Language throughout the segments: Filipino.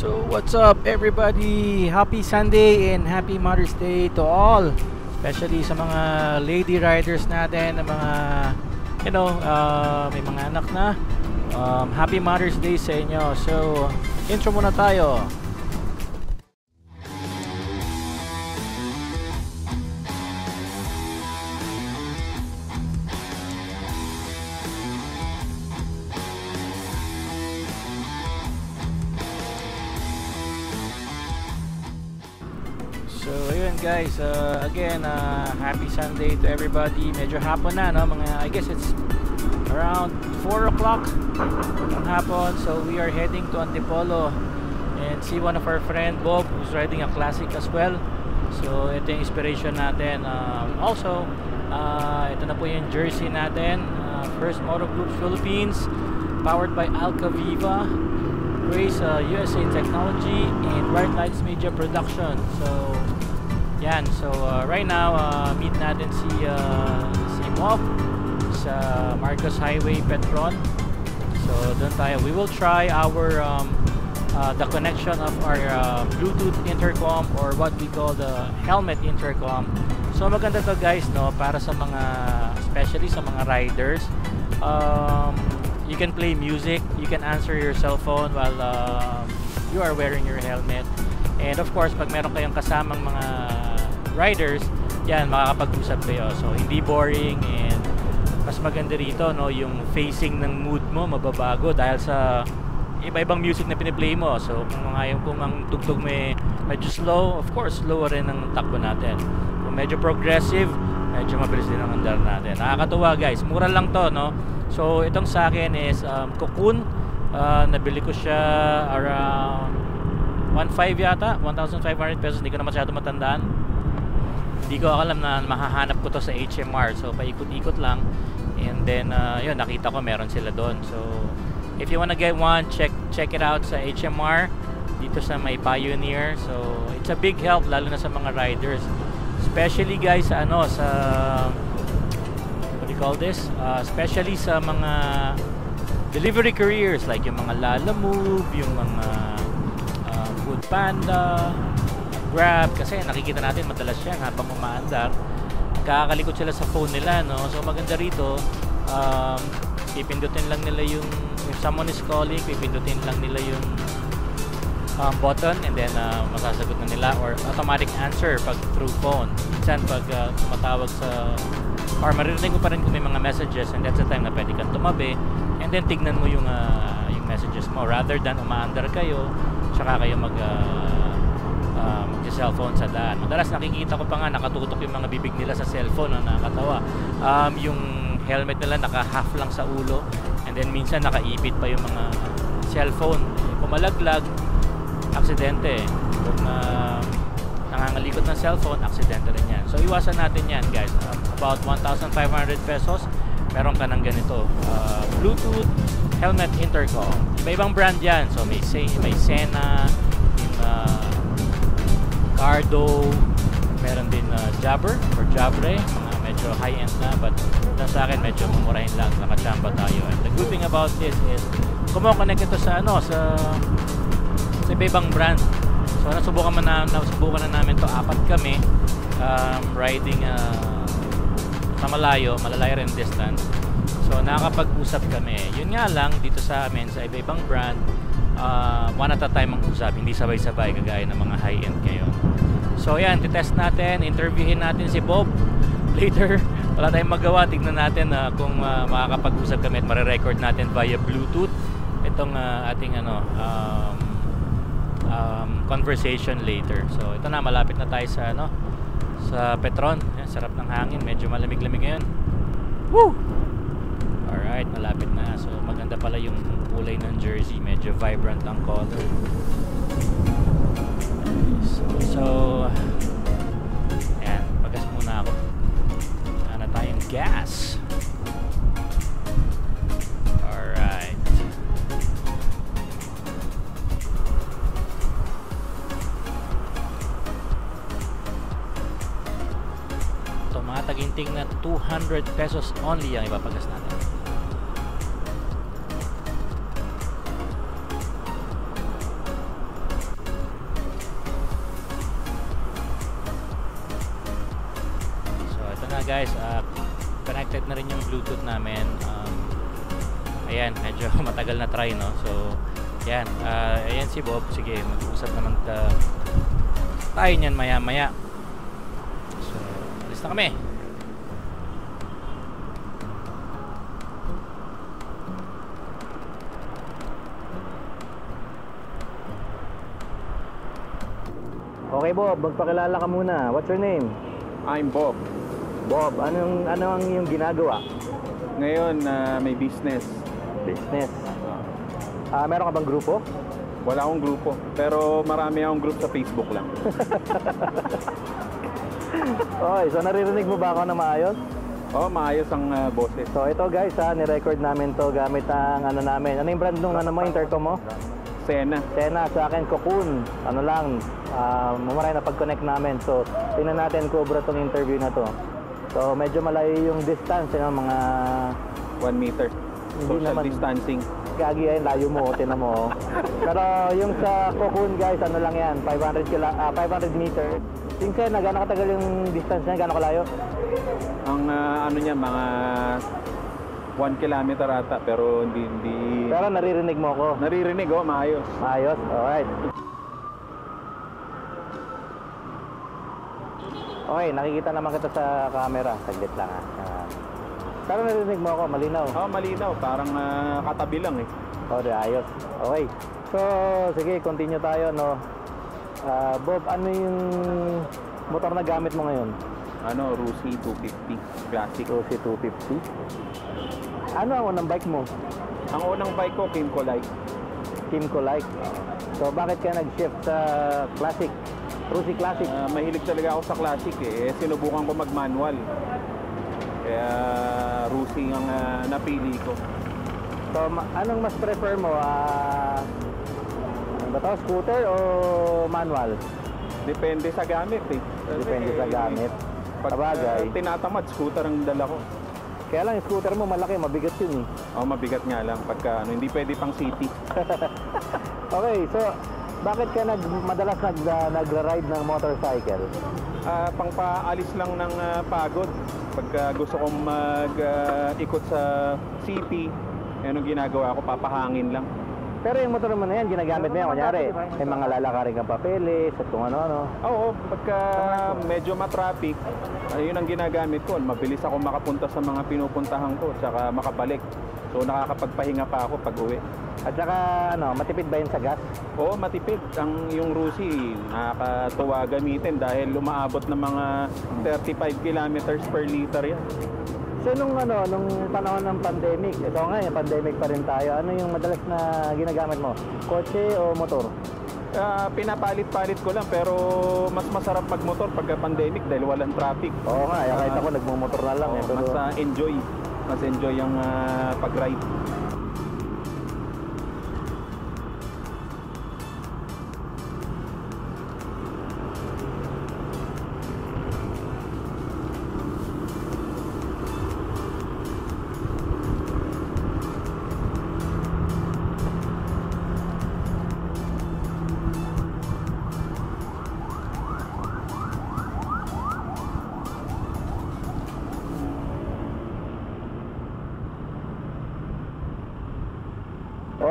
So what's up everybody? Happy Sunday and happy Mother's Day to all. Especially sa mga lady riders natin, na mga you know, uh, may mga anak na. Um, happy Mother's Day sa inyo. So, intro muna tayo. Guys, uh, again uh, happy Sunday to everybody. Medyo hapon na no, mga I guess it's around 4 o'clock ng hapon. So we are heading to Antipolo and see one of our friend Bob who's riding a classic as well. So ito yung inspiration natin. Um, also, uh, ito na po yung jersey natin. Uh, First Moto Group Philippines powered by Alca Viva. Grace uh, USA Technology and Bright Lights Media Production. So, yan. So, uh, right now, uh, meet natin si, uh, si Mob sa Marcos Highway, Petron. So, doon tayo. We will try our, um, uh, the connection of our uh, Bluetooth intercom or what we call the helmet intercom. So, maganda to guys, no? Para sa mga, especially sa mga riders. Um, you can play music, you can answer your cell phone while uh, you are wearing your helmet. And of course, pag meron kayong kasamang mga riders, yan, makakapag-usap kayo. So, hindi boring and mas maganda rito, no, yung facing ng mood mo mababago dahil sa iba-ibang music na piniplay mo. So, kung ngayon kung ang tugtog may medyo slow, of course, slower rin ang takbo natin. Kung medyo progressive, medyo mabilis din ang andar natin. Nakakatuwa guys, mura lang to, no? So, itong sa akin is um, Cocoon. Uh, nabili ko siya around 1.5 yata, 1,500 pesos. Hindi ko na masyado matandaan. Hindi ko alam na mahahanap ko to sa HMR. So, paikot-ikot lang. And then, uh, yun, nakita ko meron sila doon. So, if you wanna get one, check check it out sa HMR dito sa may Pioneer. So, it's a big help lalo na sa mga riders. Especially guys sa ano sa call this uh, especially sa mga delivery careers like yung mga Lala Move yung mga uh, Food Panda Grab kasi nakikita natin madalas yan habang umaandar. Kakakalikot sila sa phone nila no? So maganda rito um, pipindutin lang nila yung if someone is calling pipindutin lang nila yung um, button and then uh, masasagot na nila or automatic answer pag through phone. Minsan pag uh, tumatawag sa or maririnig mo pa rin kung may mga messages and that's the time na pwede kang tumabi and then tignan mo yung uh, yung messages mo. Rather than umaandar kayo tsaka kayo mag uh, mag cellphone sa daan madalas nakikita ko pa nga nakatutok yung mga bibig nila sa cellphone na nakakatawa um, yung helmet nila naka half lang sa ulo and then minsan nakaipit pa yung mga cellphone kung malaglag aksidente kung uh, nangangalikot ng cellphone, aksidente rin yan. So, iwasan natin yan, guys. Uh, about 1,500 pesos, meron ka ng ganito. Uh, Bluetooth helmet intercom. Iba-ibang brand yan. So, may, may Sena, yung Cardo, meron din uh, Jabber or Jabre, mga medyo high-end na, but na sa akin, medyo mamurahin lang. Nakachamba tayo. And the good thing about this is, kumokonect ito sa ano, sa sa iba-ibang brand. So nasubukan man na nasubukan na namin to apat kami um, riding uh, sa malayo, malalayo rin distance. So nakakapag-usap kami. Yun nga lang dito sa amin sa iba-ibang brand uh, one at a time ang usap, hindi sabay-sabay kagaya ng mga high-end ngayon. So yan, titest natin, interviewin natin si Bob. Later, wala tayong magawa, tignan natin uh, kung uh, makakapag-usap kami at mare-record natin via Bluetooth itong uh, ating ano um, um, conversation later. So ito na malapit na tayo sa ano sa Petron. Yan, sarap ng hangin, medyo malamig-lamig ngayon. Woo! Alright, malapit na. So maganda pala yung kulay ng jersey, medyo vibrant ang color. So, ayan, pagas muna ako. Ano tayong gas. Alright. mga taginting na 200 pesos only ang ipapagas natin. Try, no? So, yan. ah, ayan si Bob. Sige, mag-usap naman ta tayo niyan maya-maya. So, alis na kami. Okay Bob, magpakilala ka muna. What's your name? I'm Bob. Bob, anong ano ang iyong ginagawa? Ngayon, ah, may business. Business. Ah, meron ka bang grupo? Wala akong grupo. Pero marami akong group sa Facebook lang. Okay, so naririnig mo ba ako na maayos? oh, maayos ang ah, boses. So ito guys ha, ni-record namin to gamit ang ano namin. Ano yung brand nung ano mo, intercom mo? Sena. Sena, sa akin Cocoon. Ano lang, uh, mamaray na pag-connect namin. So, tingnan natin kubra tong interview na to. So, medyo malayo yung distance, you know, mga One meter. Hindi Social naman. distancing. Gagi yan, layo mo, tinan mo. Pero yung sa Cocoon guys, ano lang yan, 500, kila, ah, 500 meter. Yung Sena, gano'ng katagal yung distance niya, gano'ng kalayo? Ang ah, ano niya, mga 1 kilometer ata. Pero hindi, hindi... Pero naririnig mo ako. Naririnig, oh, maayos. Ayos, alright. Okay, nakikita naman kita sa camera. Saglit lang ah. Ah. Pero naririnig mo ako, malinaw. Oh, malinaw. Parang ah, katabi lang eh. Oh, di ayos. Okay. So, sige, continue tayo, no. Ah, Bob, ano yung motor na gamit mo ngayon? Ano, Rusi 250 Classic. Rossi 250. Ano ang unang bike mo? Ang unang bike ko, Kimco Light. Kimco Like. So, bakit ka nag-shift sa Classic? Rossi Classic. Ah, mahilig talaga ako sa classic eh. Sinubukan ko mag-manual. Kaya Rusi ang ah, napili ko. So, ma- anong mas prefer mo? Ah, ano ba to? Scooter o manual? Depende sa gamit eh. Depende sa gamit. Pag Sabagay. ah, tinatamad, scooter ang dala ko. Kaya lang yung scooter mo malaki, mabigat yun eh. Oh, mabigat nga lang pagka ano, hindi pwede pang city. Okay, so bakit ka nag madalas nag uh, nagra-ride ng motorcycle? Ah, pangpaalis lang ng ah, pagod. Pagka gusto kong mag-ikot sa city, anong ginagawa ko, papahangin lang. Pero yung motor mo na yan, ginagamit mo yan. Kunyari, may mga lalakarin kang papeles at kung ano-ano. Oo, pagka medyo matraffic, ayun ang ginagamit ko. Mabilis ako makapunta sa mga pinupuntahan ko, tsaka makabalik. So nakakapagpahinga pa ako pag uwi. At saka, ano, matipid ba yun sa gas? Oo, matipid. Ang yung Rusi, nakakatuwa gamitin dahil umaabot ng mga 35 kilometers per liter yan. So, nung, ano, nung panahon ng pandemic, ito nga, yung pandemic pa rin tayo, ano yung madalas na ginagamit mo? Kotse o motor? Ah, pinapalit-palit ko lang pero mas masarap magmotor pagka pandemic dahil walang traffic. Oo nga, eh, kahit ako nagmumotor na lang. eh, Oo, pero, mas ah, enjoy. Mas enjoy ang ah, pag-ride.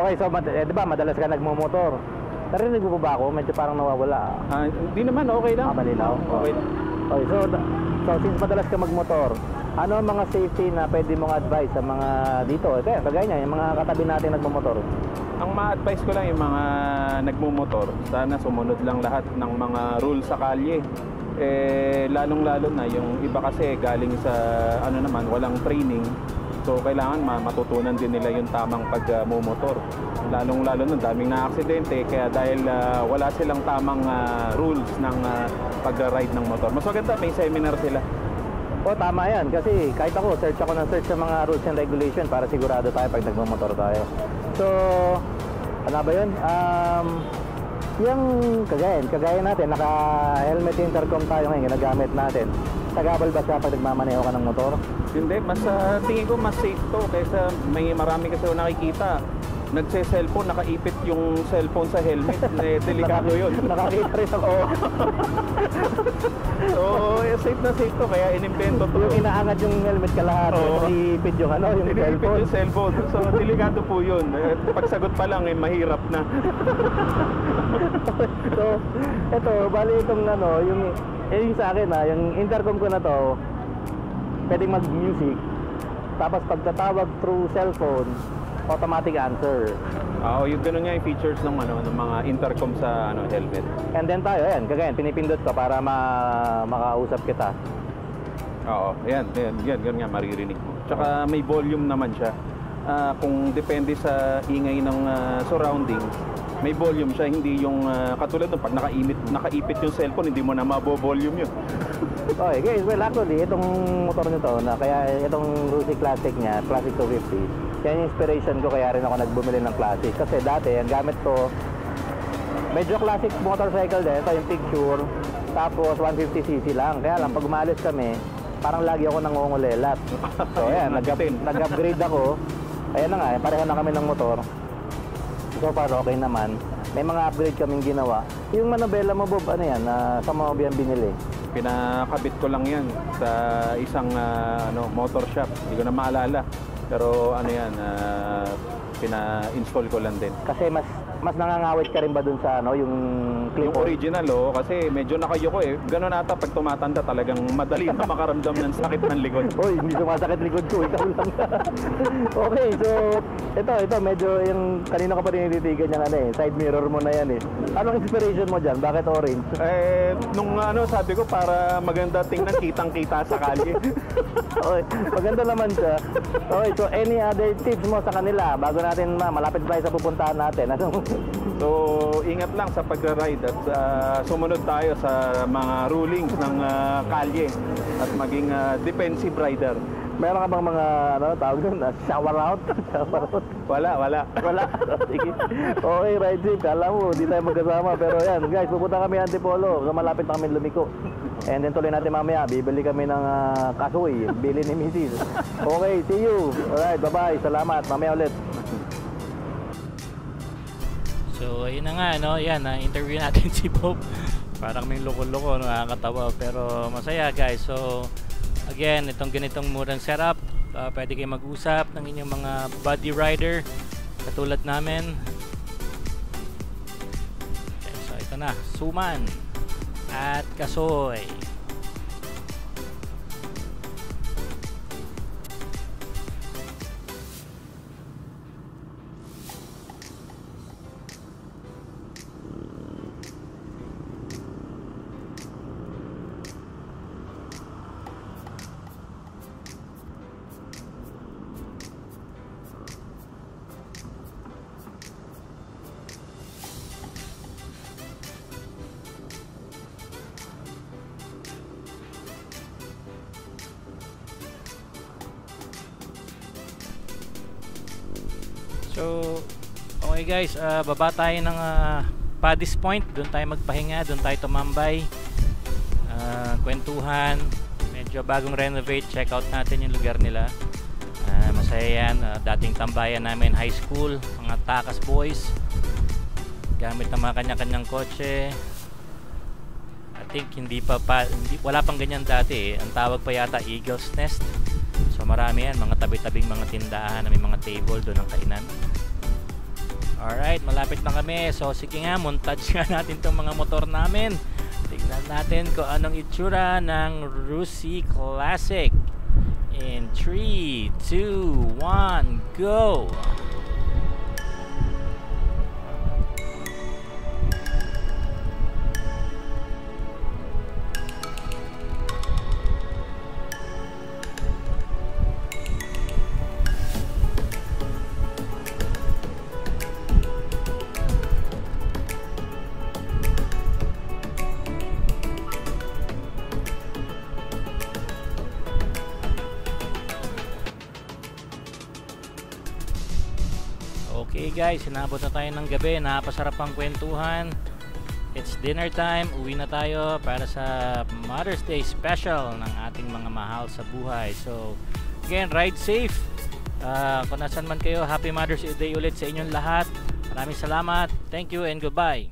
Okay, so, mad- eh, di ba, madalas ka nagmumotor. Narinig mo ba ako? Medyo parang nawawala. Ah, Hindi naman, okay lang. Ah, malinaw? Okay lang. Okay, so, so since madalas ka magmotor, ano ang mga safety na pwede mong advice sa mga dito? Ito, kagaya niya, yung mga katabi natin nagmumotor. Ang ma-advise ko lang yung mga nagmumotor, sana sumunod lang lahat ng mga rules sa kalye. Eh, lalong-lalo na yung iba kasi galing sa ano naman, walang training. So kailangan ma- matutunan din nila yung tamang pagmumotor. Lalong-lalo na daming na-aksidente kaya dahil ah, wala silang tamang ah, rules ng uh, pag-ride ng motor. Mas maganda may seminar sila. O, tama yan. Kasi kahit ako, search ako ng search sa mga rules and regulation para sigurado tayo pag nagmumotor tayo. So, ano ba yun? Um, yung kagaya, kagaya natin, naka-helmet intercom tayo ngayon, ginagamit natin. Tagabal ba siya pag nagmamaneho ka ng motor? Hindi, mas ah, tingin ko mas safe to kaysa may marami kasi nakikita. Nagse-cellphone, nakaipit yung cellphone sa helmet, eh, delikado yun. Nakakita rin ako. So, eh, safe na safe to, kaya inimbento to. yung inaangat yung helmet kalahati. Oo. Iipid yung ano, yung Iniipit cellphone. yung cellphone. So, delikado po yun. Eh, pagsagot pa lang, eh, mahirap na. so, ito, bali itong ano, yung, eh, yung sa akin ha, yung intercom ko na to, pwedeng mag-music, tapos pagtatawag through cellphone, automatic answer. Oo, yung ganun nga yung features ng, ano, ng mga intercom sa ano, helmet. And then tayo, ayan, kagayan, pinipindot ko para ma makausap kita. Oo, yan, yan, yan, yan nga maririnig mo. Tsaka may volume naman siya. Ah, kung depende sa ingay ng ah, surrounding, may volume siya, hindi yung ah, katulad ng pag nakaimit, nakaipit yung cellphone, hindi mo na mabo-volume yun. Okay, guys, well actually, itong motor nito na kaya itong Rusi Classic niya, Classic 250, yan yung inspiration ko kaya rin ako nagbumili ng Classic. Kasi dati, ang gamit ko, medyo classic motorcycle din, ito yung picture, tapos 150cc lang. Kaya lang, pag umalis kami, parang lagi ako nangungulelat. So, ayan, nag- nag-upgrade ako. Ayan na nga, eh, pareho na kami ng motor. So far, okay naman. May mga upgrade kaming ginawa. Yung manobela mo, Bob, ano yan? na sa mga yan binili? Pinakabit ko lang yan sa isang ah, ano, motor shop. Hindi ko na maalala. Pero ano yan, ah, pina-install ko lang din. Kasi mas mas nangangawit ka rin ba dun sa ano, yung clip Yung original, oh, kasi medyo nakayoko eh. Ganun ata pag tumatanda talagang madali na makaramdam ng sakit ng likod. Uy, hindi sumasakit likod ko, ikaw lang. okay, so ito, ito medyo yung kanina ka pa rin nititigan yung ano eh, side mirror mo na yan eh. Anong inspiration mo dyan? Bakit orange? Eh, nung ano, sabi ko para maganda tingnan kitang-kita sa kalye. okay, maganda naman siya. Okay, so any other tips mo sa kanila bago natin ma malapit tayo sa pupuntahan natin? Ano? So, ingat lang sa pagra-ride at ah, sumunod tayo sa mga rulings ng ah, kalye at maging ah, defensive rider. Meron ka bang mga ano, tawag doon, ah, shower out? shower out? Wala, wala. Wala. Sige. Okay, ride safe. Kala mo, hindi tayo magkasama. Pero yan, guys, pupunta kami Antipolo. So, malapit na kami lumiko. And then tuloy natin mamaya, bibili kami ng ah, kasoy. Bili ni Mrs. Okay, see you. Alright, bye-bye. Salamat. Mamaya ulit. So, ayun na nga, no? Yan, na-interview natin si Bob. Parang may loko-loko, nakakatawa. Pero masaya, guys. So, again, itong ganitong murang setup, uh, pwede kayo mag-usap ng inyong mga buddy rider katulad namin. Okay, so, ito na. Suman at Kasoy. So, okay guys, ah, baba tayo ng uh, Paddy's Point. Doon tayo magpahinga, doon tayo tumambay. Ah, kwentuhan. Medyo bagong renovate. Check out natin yung lugar nila. Ah, masaya yan. Ah, dating tambayan namin high school. Mga takas boys. Gamit ng mga kanya-kanyang kotse. I think hindi pa, pa hindi, wala pang ganyan dati eh. Ang tawag pa yata Eagle's Nest. So marami yan, mga tabi-tabing mga tindahan na may mga table doon ang kainan. Alright, malapit na kami. So sige nga, montage nga natin tong mga motor namin. Tignan natin kung anong itsura ng Rusi Classic. In 3, 2, 1, go! Guys, sinabot na tayo ng gabi. Napasarap ang kwentuhan. It's dinner time. Uwi na tayo para sa Mother's Day special ng ating mga mahal sa buhay. So, again, ride safe. Ah, kung nasan man kayo, Happy Mother's Day ulit sa inyong lahat. Maraming salamat. Thank you and goodbye.